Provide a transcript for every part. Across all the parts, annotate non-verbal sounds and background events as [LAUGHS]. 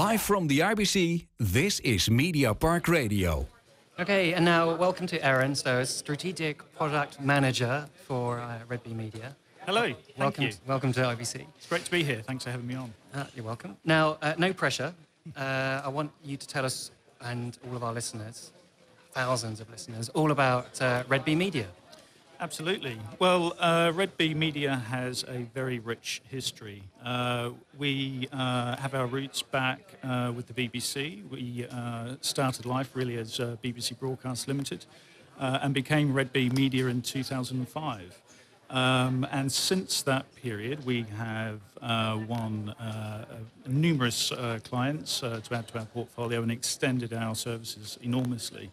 Live from the IBC, this is Media Park Radio. Okay, and now welcome to Ehren, so Strategic Product Manager for uh, Red Bee Media. Hello, thank welcome, you. To, welcome to IBC. It's great to be here. Thanks for having me on. Uh, you're welcome. Now, uh, no pressure. Uh, I want you to tell us and all of our listeners, thousands of listeners, all about uh, Red Bee Media. Absolutely. Well, uh, Red Bee Media has a very rich history. Uh, we uh, have our roots back uh, with the BBC. We uh, started life really as uh, BBC Broadcast Limited and became Red Bee Media in 2005. Um, and since that period, we have won numerous clients to add to our portfolio and extended our services enormously.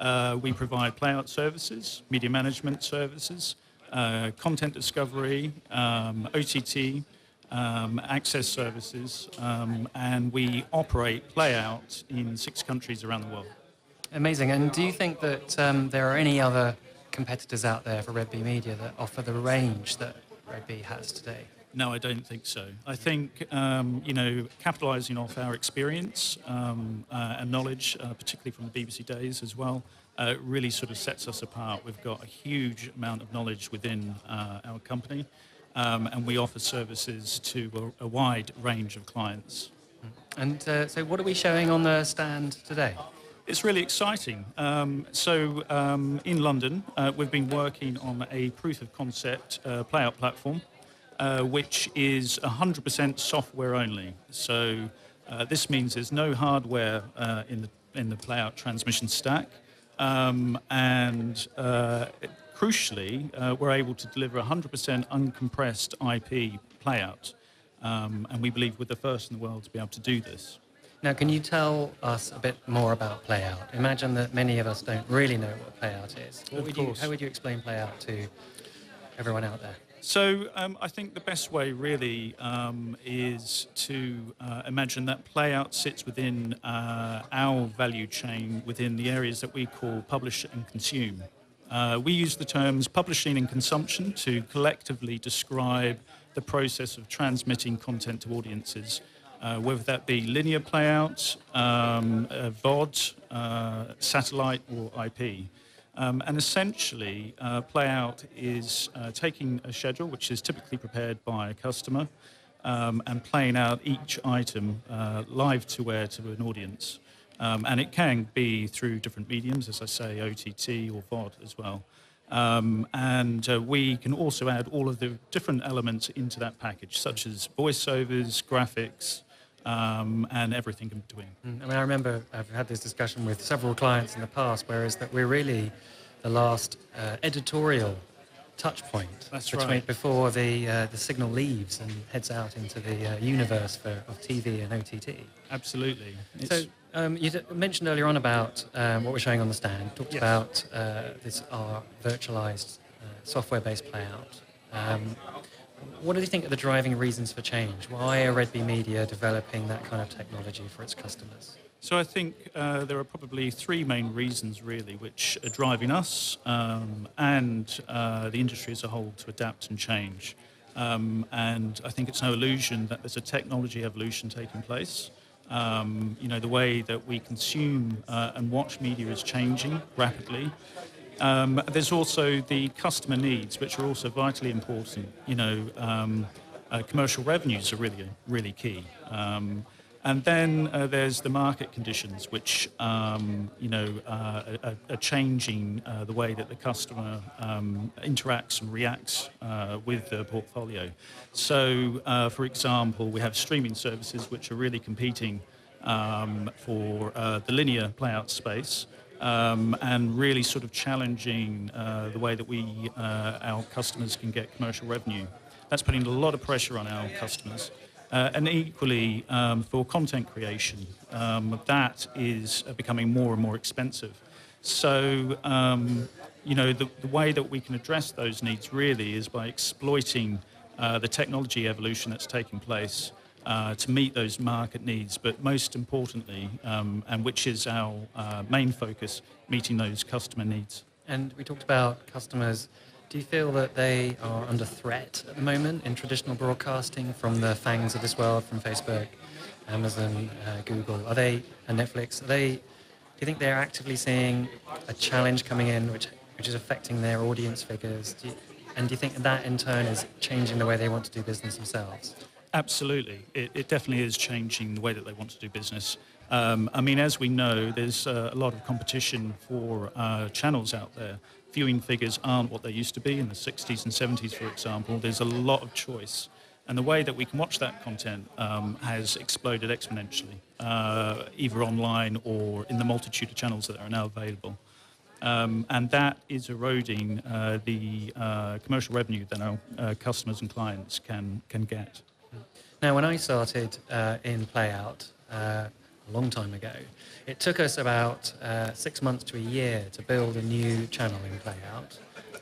Uh, we provide playout services, media management services, uh, content discovery, um, OTT, um, access services, um, and we operate playout in six countries around the world. Amazing. And do you think that um, there are any other competitors out there for Red Bee Media that offer the range that Red Bee has today? No, I don't think so. I think, um, you know, capitalising off our experience um, uh, and knowledge, uh, particularly from the BBC days as well, uh, really sort of sets us apart. We've got a huge amount of knowledge within uh, our company, um, and we offer services to a, a, wide range of clients. And uh, so, what are we showing on the stand today? It's really exciting. Um, so, um, in London, uh, we've been working on a proof of concept playout platform uh, which is 100% software only. So uh, this means there's no hardware uh, in the in the playout transmission stack, um, and uh, crucially, uh, we're able to deliver 100% uncompressed IP playout, um, and we believe we're the first in the world to be able to do this. Now, can you tell us a bit more about playout? Imagine that many of us don't really know what playout is. What would. You, how would you explain playout to everyone out there? So um, I think the best way really um, is to uh, imagine that playout sits within uh, our value chain within the areas that we call publish and consume. Uh, we use the terms publishing and consumption to collectively describe the process of transmitting content to audiences, uh, whether that be linear playout, um, VOD, uh, satellite, or IP. Um, and essentially, uh, Playout is uh, taking a schedule which is typically prepared by a customer um, and playing out each item uh, live to air to an audience. Um, and it can be through different mediums, as I say, OTT or VOD as well. Um, and uh, we can also add all of the different elements into that package, such as voiceovers, graphics, um, and everything in between. Mm, I mean, I remember I've had this discussion with several clients in the past, whereas that we're really the last uh, editorial touch point That's between, right. before the uh, the signal leaves and heads out into the uh, universe for, of TV and OTT. Absolutely. So um, you mentioned earlier on about um, what we're showing on the stand. Talked yes. about uh, this our virtualized uh, software-based playout. Um, what do you think are the driving reasons for change? Why are Red Bee Media developing that kind of technology for its customers? So I think uh, there are probably three main reasons really which are driving us um, and uh, the industry as a whole to adapt and change. Um, and I think it's no illusion that there's a technology evolution taking place. Um, you know, the way that we consume uh, and watch media is changing rapidly. Um, there's also the customer needs, which are also vitally important. You know, um, uh, commercial revenues are really, really key. Um, and then uh, there's the market conditions, which um, you know uh, are, are, changing uh, the way that the customer um, interacts and reacts uh, with the portfolio. So, uh, for example, we have streaming services which are really competing um, for the linear playout space um, and really sort of challenging uh, the way that we, uh, our customers can get commercial revenue. That's putting a lot of pressure on our customers. Uh, and equally, um, for content creation, um, that is becoming more and more expensive. So, um, you know, the, the, way that we can address those needs really is by exploiting uh, the technology evolution that's taking place uh, to meet those market needs, but most importantly, um, and which is our uh, main focus, meeting those customer needs. And we talked about customers Do you feel that they are under threat at the moment in traditional broadcasting from the FAANGs of this world, from Facebook, Amazon, uh, Google? Are they and Netflix? Are they? Do you think they're actively seeing a challenge coming in, which which is affecting their audience figures? Do you, and do you think that in turn is changing the way they want to do business themselves? Absolutely. It, it definitely is changing the way that they want to do business. Um, I mean, as we know, there's uh, a lot of competition for uh, channels out there. Viewing figures aren't what they used to be in the 60s and 70s, for example. There's a lot of choice. And the way that we can watch that content um, has exploded exponentially, uh, either online or in the multitude of channels that are now available. Um, and that is eroding uh, the uh, commercial revenue that our uh, customers and clients can, can get. Now, when I started uh, in Playout uh, a long time ago, it took us about uh, six months to a year to build a new channel in Playout.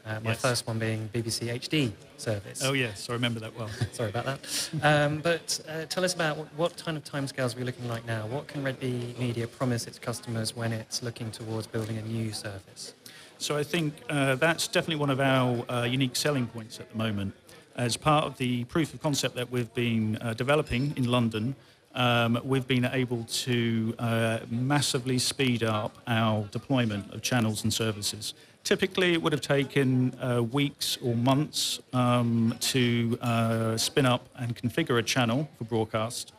Uh, my Yes. first one being BBC HD service. Oh, yes, I remember that well. [LAUGHS] Sorry about that. Um, but uh, tell us about what, what kind of timescales we're looking like now. What can Red Bee Media promise its customers when it's looking towards building a new service? So I think uh, that's definitely one of our uh, unique selling points at the moment. As part of the proof of concept that we've been uh, developing in London, um, we've been able to uh, massively speed up our deployment of channels and services. Typically, it would have taken uh, weeks or months um, to uh, spin up and configure a channel for broadcast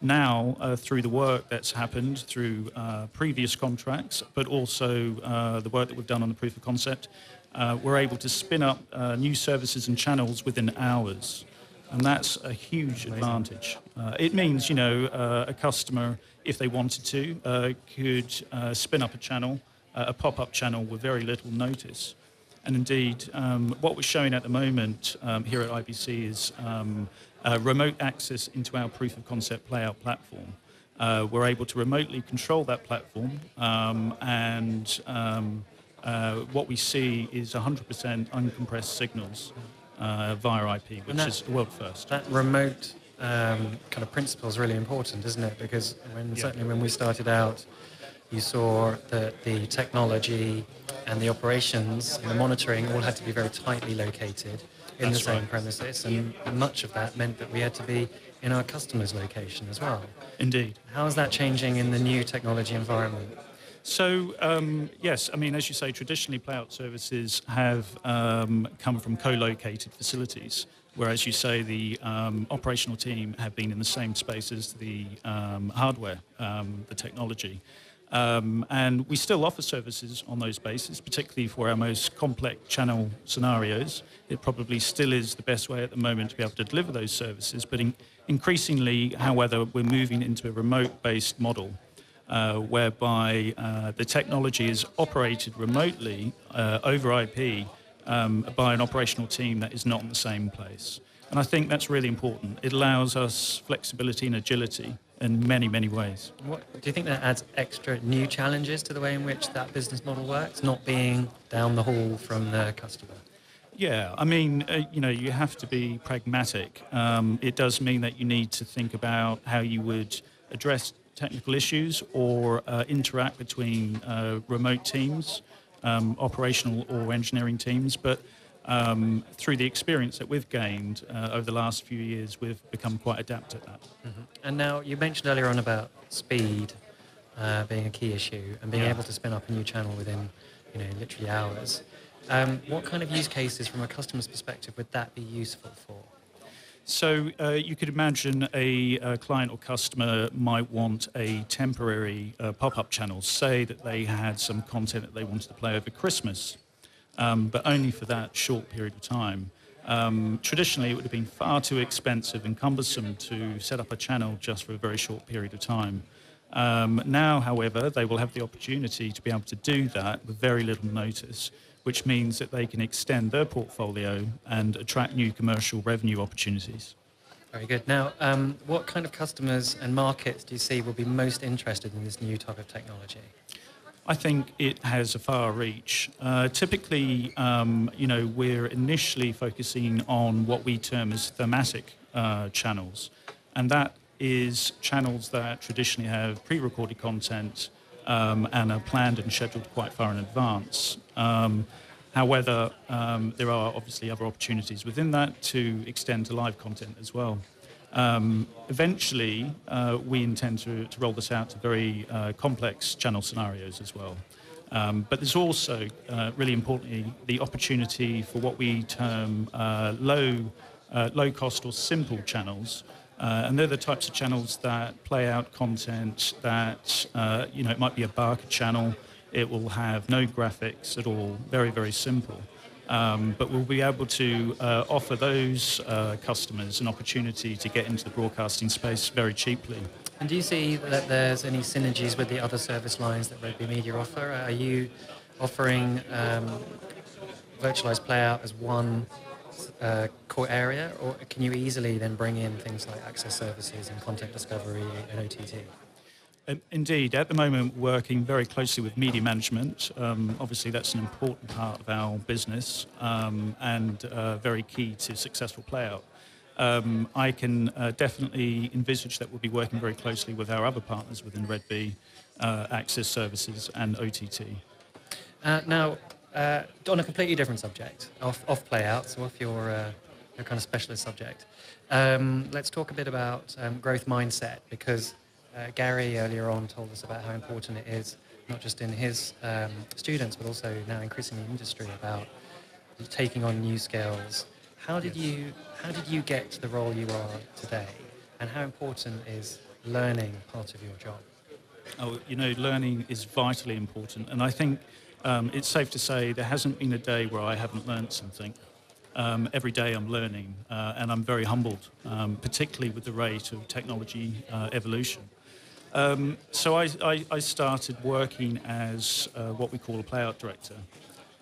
now uh, through the work that's happened through uh, previous contracts, but also uh, the work that we've done on the proof of concept, uh, we're able to spin up uh, new services and channels within hours. And that's a huge advantage. Uh, it means, you know, uh, a customer, if they wanted to, uh, could uh, spin up a channel, uh, a pop-up channel with very little notice. And indeed, um, what we're showing at the moment um, here at IBC is um, uh, remote access into our proof of concept playout platform. Uh, we're able to remotely control that platform, um, and um, uh, what we see is 100% uncompressed signals uh, via IP, which that- is world first. That remote um, kind of principle is really important, isn't it? Because when, certainly when we started out, you saw that the technology and the operations and the monitoring all had to be very tightly located in That's the same right. premises, and much of that meant that we had to be in our customer's location as well. Indeed. How is that changing in the new technology environment? So, um, yes, I mean, as you say, traditionally playout services have um, come from co located facilities, whereas you say the um, operational team have been in the same space as the um, hardware, um, the technology. Um, and we still offer services on those bases, particularly for our most complex channel scenarios. It probably still is the best way at the moment to be able to deliver those services. But in, increasingly, however, we're moving into a remote based model uh, whereby uh, the technology is operated remotely uh, over IP um, by an operational team that is not in the same place. And I think that's really important. It allows us flexibility and agility in many, many ways. What, do you think that adds extra new challenges to the way in which that business model works, not being down the hall from the customer? Yeah, I mean, uh, you know, you have to be pragmatic. Um, it does mean that you need to think about how you would address technical issues or uh, interact between uh, remote teams, um, operational or engineering teams. But um, through the experience that we've gained uh, over the last few years, we've become quite adept at that. And now you mentioned earlier on about speed uh, being a key issue and being Yeah. able to spin up a new channel within, you know, literally hours. Um, what kind of use cases, from a customer's perspective, would that be useful for? So uh, you could imagine a, uh client or customer might want a temporary uh, pop-up channel. Say that they had some content that they wanted to play over Christmas, um, but only for that short period of time. Um, traditionally, it would have been far too expensive and cumbersome to set up a channel just for a very short period of time. Um, now, however, they will have the opportunity to be able to do that with very little notice, which means that they can extend their portfolio and attract new commercial revenue opportunities. Very good. Now, um, what kind of customers and markets do you see will be most interested in this new type of technology? I think it has a far reach. Uh, typically, um, you know, we're initially focusing on what we term as thematic uh, channels, and that is channels that traditionally have pre-recorded content um, and are planned and scheduled quite far in advance. Um, However, um, there are obviously other opportunities within that to extend to live content as well. Um, eventually, uh, we intend to, to, roll this out to very uh, complex channel scenarios as well. Um, but there's also, uh, really importantly, the opportunity for what we term uh, low, uh, low cost or simple channels. Uh, and they're the types of channels that play out content that, you know, it might be a Barker channel, it will have no graphics at all, very, very simple. Um, but we'll be able to uh, offer those uh, customers an opportunity to get into the broadcasting space very cheaply. And do you see that there's any synergies with the other service lines that Bee Media offer? Are you offering um, virtualized playout as one uh, core area, or can you easily then bring in things like access services and content discovery and OTT? Um, indeed, at the moment, working very closely with media management. Um, obviously, that's an important part of our business um, and uh, very key to successful playout. Um, I can uh, definitely envisage that we'll be working very closely with our other partners within Red Bee, uh, Access Services and OTT. Uh, now, uh, on a completely different subject, off, off playout, so off your, uh, your kind of specialist subject, um, let's talk a bit about um, growth mindset because uh, Gary earlier on told us about how important it is, not just in his um, students, but also now increasingly in industry about taking on new skills. How did you how did you get to the role you are today, and how important is learning part of your job? Oh, you know, learning is vitally important, and I think um, it's safe to say there hasn't been a day where I haven't learned something. Um, every day I'm learning, uh, and I'm very humbled, um, particularly with the rate of technology uh, evolution. Um, so I, I, I, started working as uh, what we call a playout director,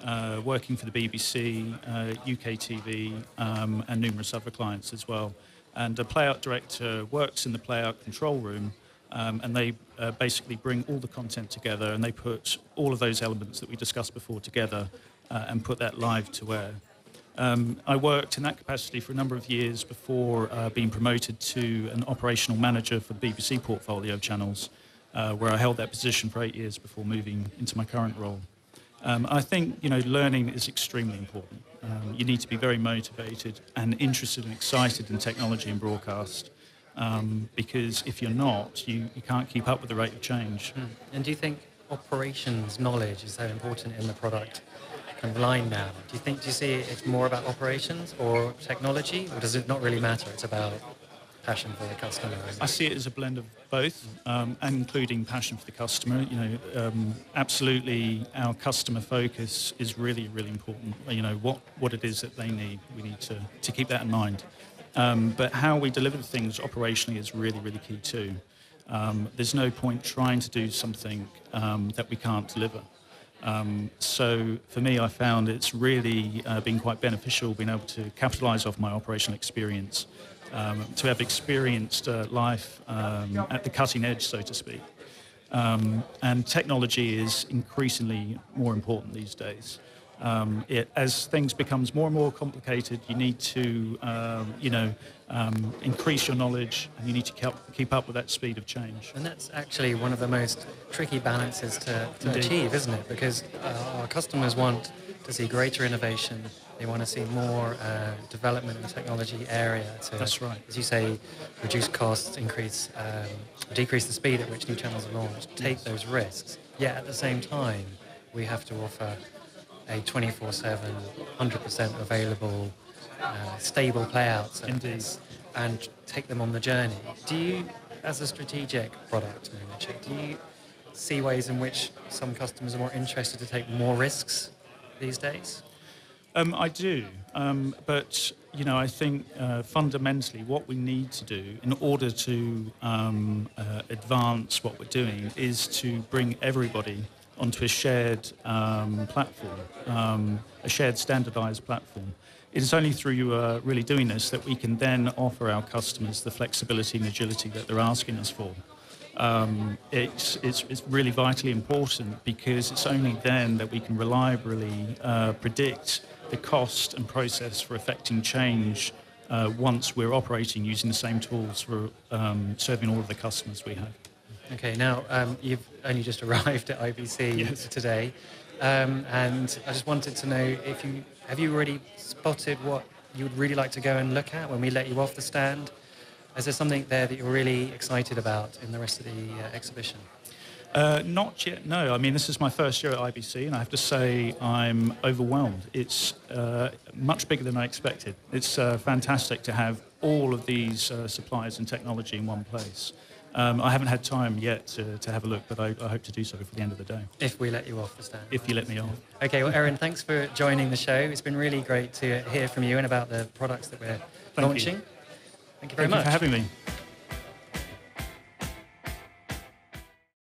uh, working for the BBC, uh, UK TV, um, and numerous other clients as well. And a playout director works in the playout control room, um, and they uh, basically bring all the content together and they put all of those elements that we discussed before together uh, and put that live to air. Um, I worked in that capacity for a number of years before uh, being promoted to an operational manager for the BBC portfolio channels, uh, where I held that position for eight years before moving into my current role. Um, I think you know learning is extremely important. Um, you need to be very motivated and interested and excited in technology and broadcast, um, because if you're not, you, you can't keep up with the rate of change. Mm. And do you think operations knowledge is so important in the product? kind of line now? Do you think, do you see it's more about operations or technology, or does it not really matter? It's about passion for the customer? I see it as a blend of both, um, and including passion for the customer. You know, um, absolutely, our customer focus is really, really important. You know, what, what it is that they need, we need to, to keep that in mind. Um, but how we deliver things operationally is really, really key too. Um, there's no point trying to do something um, that we can't deliver. Um, so for me, I found it's really uh, been quite beneficial being able to capitalize off my operational experience, um, to have experienced uh, life um, at the cutting edge, so to speak. And technology is increasingly more important these days. Um, it, as things becomes more and more complicated, you need to, um, you know, um, increase your knowledge, and you need to keep, keep up with that speed of change. And that's actually one of the most tricky balances to, to achieve, isn't it? Because uh, our customers want to see greater innovation. They want to see more uh, development in the technology area. To, That's right. As you say, reduce costs, increase, um, decrease the speed at which new channels are launched, take those risks. Yet at the same time, we have to offer a 24/7, 100% available uh, stable playout service and take them on the journey. Do you, as a strategic product manager, do you see ways in which some customers are more interested to take more risks these days? Um, I do, um, but you know, I think uh, fundamentally what we need to do in order to um, uh, advance what we're doing is to bring everybody onto a shared um, platform, um, a shared standardized platform. It is only through uh, really doing this that we can then offer our customers the flexibility and agility that they're asking us for. Um, it's, it's, it's, really vitally important because it's only then that we can reliably uh, predict the cost and process for affecting change uh, once we're operating using the same tools for um, serving all of the customers we have. Okay, now um, you've only just [LAUGHS] arrived at IBC yes. today. um, and I just wanted to know if you have you already spotted what you would really like to go and look at when we let you off the stand. Is there something there that you're really excited about in the rest of the uh, exhibition? Uh, not yet, no. I mean, this is my first year at IBC, and I have to say I'm overwhelmed. It's uh, much bigger than I expected. It's uh, fantastic to have all of these uh, suppliers and technology in one place. Um, I haven't had time yet to, to have a look, but I, I, hope to do so for the end of the day. If we let you off the stand. If you let me off. Okay, well, Ehren, thanks for joining the show. It's been really great to hear from you and about the products that we're Thank launching. You. Thank you very Thank much. You for having me.